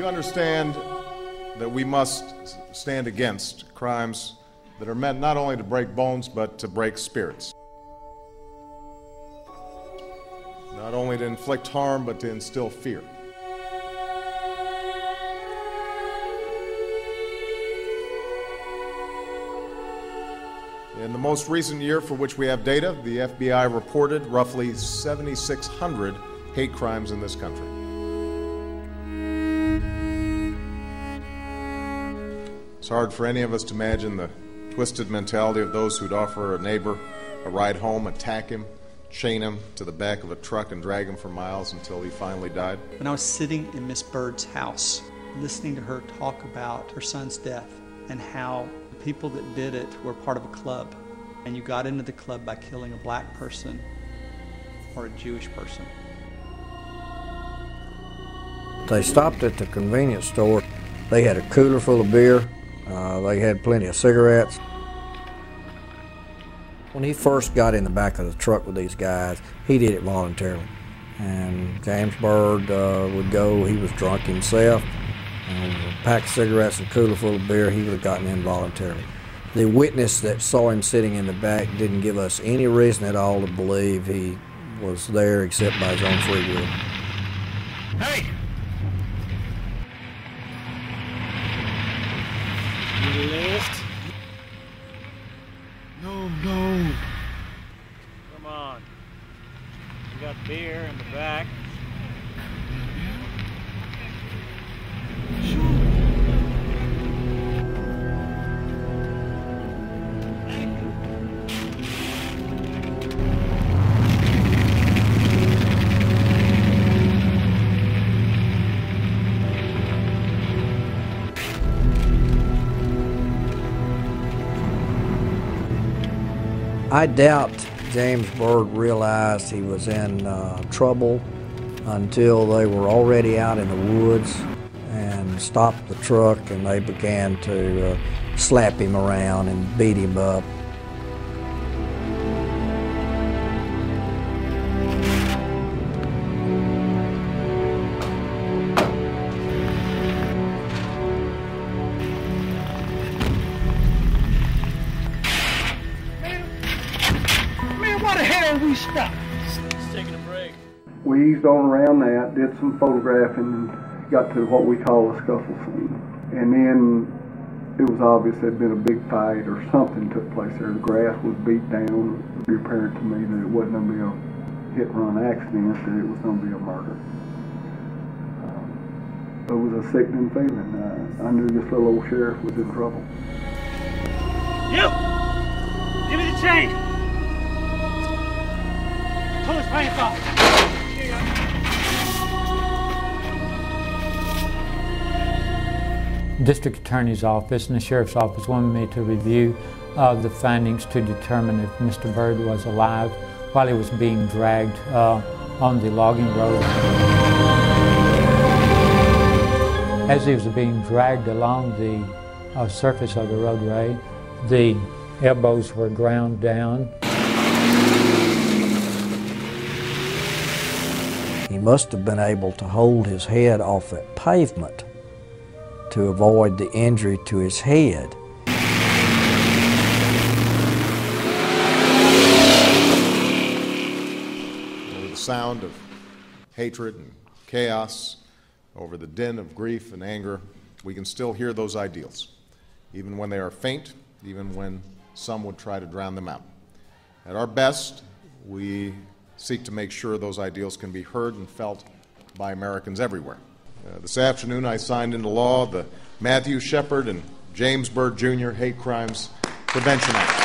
you understand that we must stand against crimes that are meant not only to break bones but to break spirits. Not only to inflict harm but to instill fear. In the most recent year for which we have data, the FBI reported roughly 7,600 hate crimes in this country. It's hard for any of us to imagine the twisted mentality of those who'd offer a neighbor a ride home, attack him, chain him to the back of a truck, and drag him for miles until he finally died. When I was sitting in Miss Byrd's house, listening to her talk about her son's death and how the people that did it were part of a club, and you got into the club by killing a black person or a Jewish person. They stopped at the convenience store. They had a cooler full of beer. Uh, they had plenty of cigarettes. When he first got in the back of the truck with these guys, he did it voluntarily. And James Byrd uh, would go, he was drunk himself, and a pack of cigarettes and cooler full of beer, he would have gotten in voluntarily. The witness that saw him sitting in the back didn't give us any reason at all to believe he was there except by his own free will. Hey! Left. No, no. Come on. We got beer in the back. I doubt James Byrd realized he was in uh, trouble until they were already out in the woods and stopped the truck and they began to uh, slap him around and beat him up. Why the hell we stop? It's taking a break. We eased on around that, did some photographing, and got to what we call a scuffle scene. And then it was obvious there'd been a big fight or something took place there. The grass was beat down. It was apparent to me that it wasn't going to be a hit and run accident, that it was going to be a murder. Um, it was a sickening feeling. Uh, I knew this little old sheriff was in trouble. You! District Attorney's Office and the Sheriff's Office wanted me to review uh, the findings to determine if Mr. Byrd was alive while he was being dragged uh, on the logging road. As he was being dragged along the uh, surface of the roadway, the elbows were ground down. He must have been able to hold his head off that pavement to avoid the injury to his head. Over the sound of hatred and chaos, over the din of grief and anger, we can still hear those ideals, even when they are faint, even when some would try to drown them out. At our best, we seek to make sure those ideals can be heard and felt by Americans everywhere. Uh, this afternoon, I signed into law the Matthew Shepard and James Byrd Jr. Hate Crimes Prevention Act.